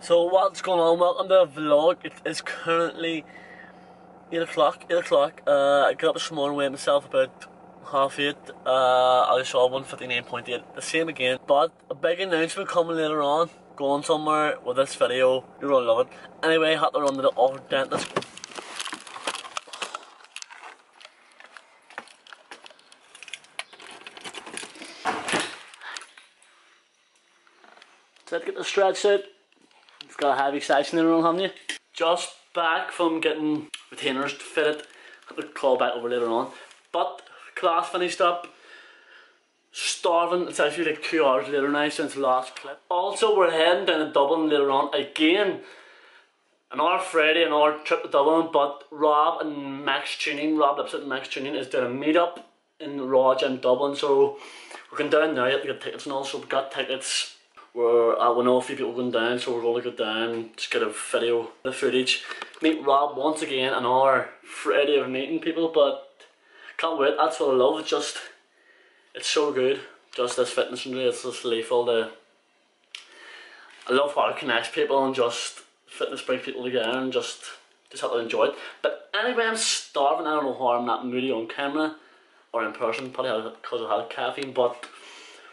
So what's going on? Welcome to the vlog. It is currently 8 o'clock. 8 o'clock. Uh, I got up this morning, weighed myself about half 8. Uh, I saw 159.8. The same again. But a big announcement coming later on. Going somewhere with this video. You're gonna love it. Anyway, I had to run to the auto dentist. So get the stretch out. Got a heavy section in the room, haven't you? Just back from getting retainers fitted. I'll call back over later on. But class finished up. Starving. It's actually like two hours later now since last clip. Also, we're heading down to Dublin later on again. Another Friday, another trip to Dublin, but Rob and Max Tuning, Rob Lipsett and Max Tuning is doing a meetup in Raw in Dublin, so we're going down have to get tickets and also we've got tickets we're, I know a few people going down, so we're going to go down, just get a video, the footage. Meet Rob once again, another Friday of meeting people, but can't wait, that's what I love, just, it's so good, just this fitness and it's just lethal to, I love how it connects people and just fitness brings people together and just, just have to enjoy it. But anyway, I'm starving, I don't know how I'm not moody on camera or in person, probably because I had caffeine, but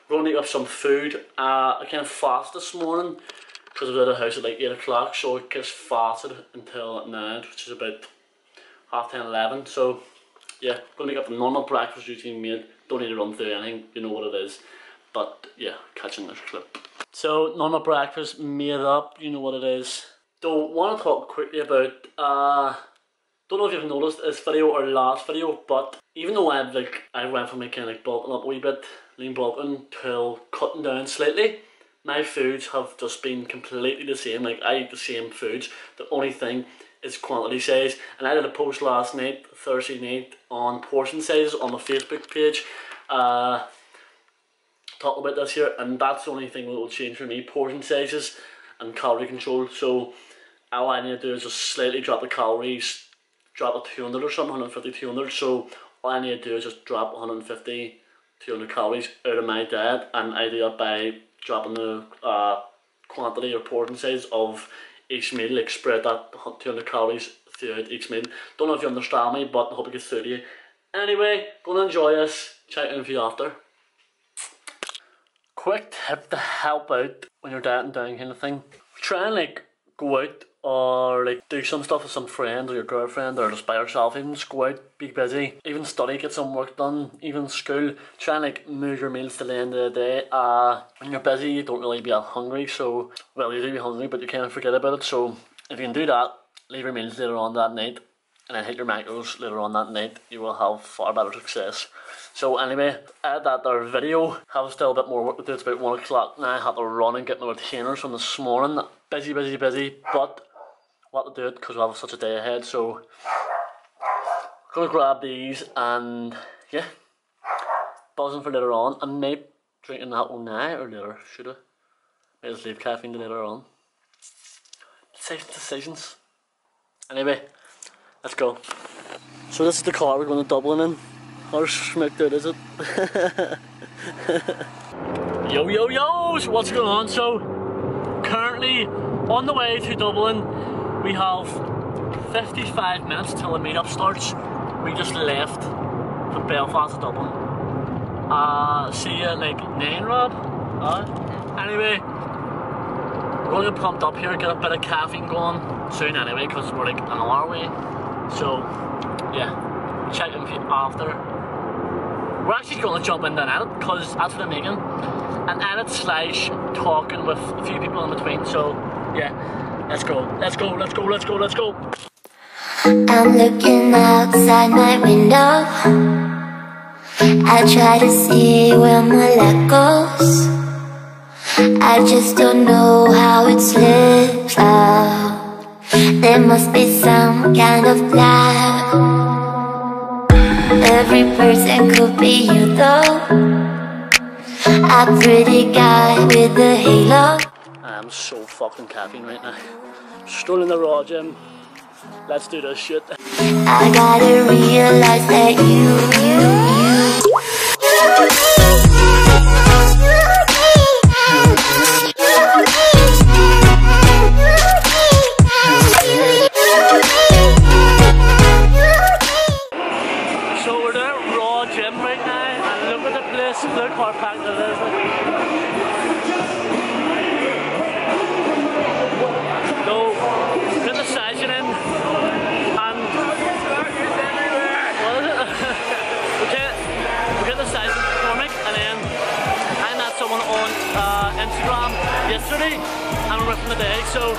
running up some food. Uh, I kind of fasted this morning because I was at the house at like 8 o'clock, so I just fasted until 9, which is about half 10, 11. So, yeah, to make up the normal breakfast routine made. Don't need to run through anything, you know what it is. But, yeah, catching this clip. So, normal breakfast made up, you know what it is. Don't want to talk quickly about, uh, don't know if you've noticed this video or last video, but even though I've like I went from making like bulking up a wee bit, lean bulking till cutting down slightly, my foods have just been completely the same. Like I eat the same foods. The only thing is quantity size. And I did a post last night, Thursday night, on portion sizes on my Facebook page. Uh talk about this here and that's the only thing that will change for me, portion sizes and calorie control. So all I need to do is just slightly drop the calories drop a 200 or something, 150, 200. So all I need to do is just drop 150, 200 calories out of my diet, and I do that by dropping the uh, quantity or portion size of each meal, like spread that 200 calories throughout each meal. Don't know if you understand me, but I hope it gets through to you. Anyway, gonna enjoy this. Check in for you after. Quick tip to help out when you're dieting down kind of thing. Try and like go out or like do some stuff with some friend or your girlfriend or just by yourself, even just go out, be busy, even study, get some work done, even school, try and like move your meals to the end of the day. Uh, when you're busy, you don't really be hungry, so, well, you do be hungry, but you kind of forget about it, so if you can do that, leave your meals later on that night, and then hit your macros later on that night, you will have far better success. So anyway, had that there video, have still a bit more work to do, it's about 1 o'clock now, I had to run and get my retainers from this morning, busy, busy, busy, but what to do it because we have such a day ahead. So gonna grab these and yeah, buzzing for later on. I may drinking that one now or later. Should I? May just leave caffeine to later on. Safe decisions. Anyway, let's go. So this is the car we're going to Dublin in. How schmicked out is it? yo yo yo! So what's going on? So on the way to Dublin we have 55 minutes till the meetup starts. We just left from Belfast to Dublin. Uh, see you like 9 Rob? Uh, anyway, we're going to pumped up here, get a bit of caffeine going soon anyway, because we're like an hour away. So, yeah, check in after. We're actually going to jump into an edit, because that's what I'm making. An edit slash talking with a few people in between, so yeah. Let's go, let's go, let's go, let's go, let's go. I'm looking outside my window. I try to see where my light goes. I just don't know how it slips out. There must be some kind of plan. Every person could be you though. A pretty guy with a halo. I'm so fucking caffeine right now. Still in the raw gym. Let's do this shit. I gotta realize that you, quite fact that. No, the in and then I met someone on Instagram yesterday and we're ripping the day so...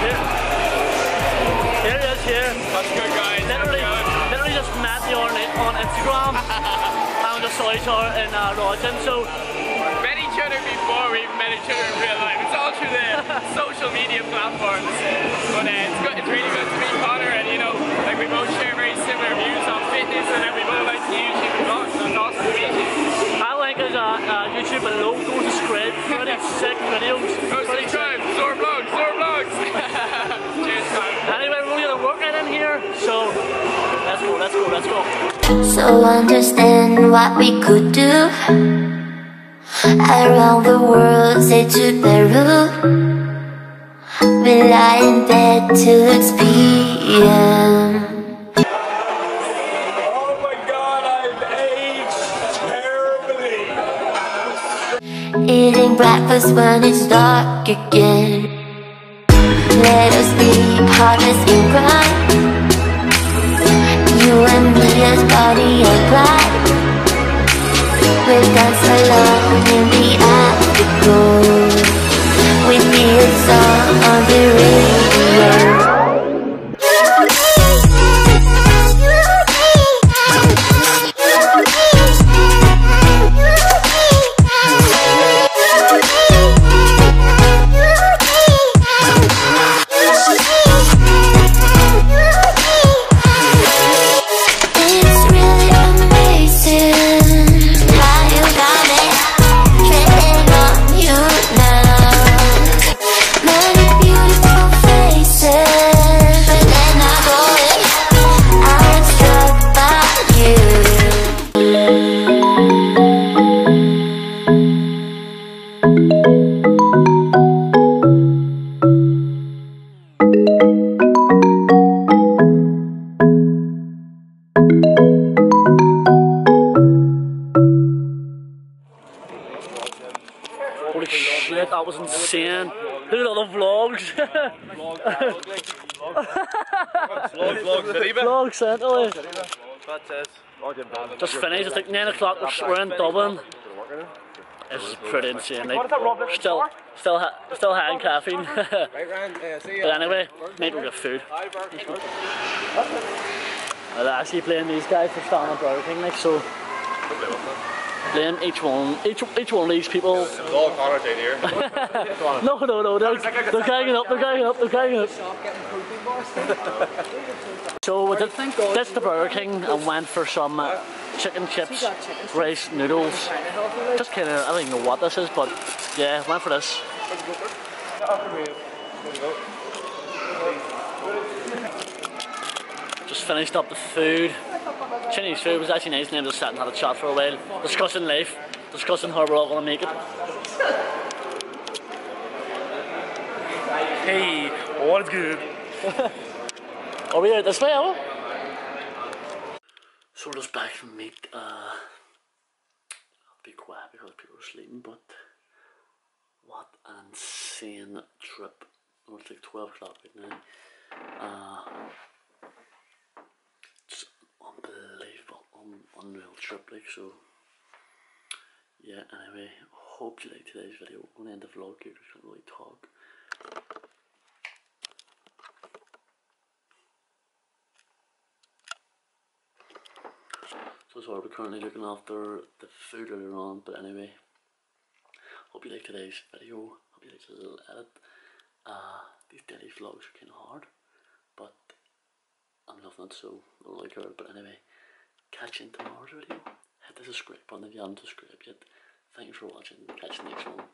Here, here it is here. That's good guys. Literally, literally just met the on, on Instagram. and each other in uh, Rogen. So Met each other before we met each other in real life. It's all through the social media platforms. But uh, it's, good, it's really good to meet Conor, and you know, like we both share very similar views on fitness, and then we both like to YouTube and vlogs. So it's awesome to meet you. I like his uh, uh, YouTube below. Go subscribe. Pretty sick videos. Go subscribe. Zor vlogs. Zor vlogs. Cheers, man. Anyway, we're gonna work right in here. So let's go. Let's go. Let's go. So understand what we could do. Around the world, say to Peru We lie in bed till it's PM Oh my god, I've aged terribly. Eating breakfast when it's dark again. Let us be partners in crime You and me body and blood We dance alone in the afterglow We be a Holy shit, that was insane. Look at all the vlogs. Vlog, vlog, Saliba. vlogs sent away. Just finished. It's like 9 o'clock. We're, we're in Dublin. This is pretty insane. Like, still, still, ha- still having caffeine. but anyway, maybe we'll get food. I'll actually playing these guys for standing Burger King, like so. Playing each one, each each one of these people. Vlog Conor down here. No, no, no, they're, they're ganging up, they're ganging up, they're ganging up. So we did ditched the Burger King and went for some uh, chicken chips, rice, noodles. Just kind of, I don't even know what this is, but yeah, went for this. Just finished up the food. Chinese food was actually nice and then just sat and had a chat for a while, discussing life, discussing how we're all going to make it. Hey, what's good? Are we out this way, are we? So we're just back from meet. Uh, I'll be quiet because people are sleeping, but what an insane trip. Well, It's like 12 o'clock right now. Uh, unreal trip, like so. Yeah, anyway, hope you like today's video. We're to end the vlog here I can't really talk. So sorry, we're currently looking after the food earlier on, but anyway, hope you like today's video. Hope you like this little edit. Uh, these daily vlogs are kind of hard, but I'm loving it, so I like it. But anyway, catch you in tomorrow's video. Hit the subscribe button if you haven't subscribed yet. Thank you for watching. Catch you next one.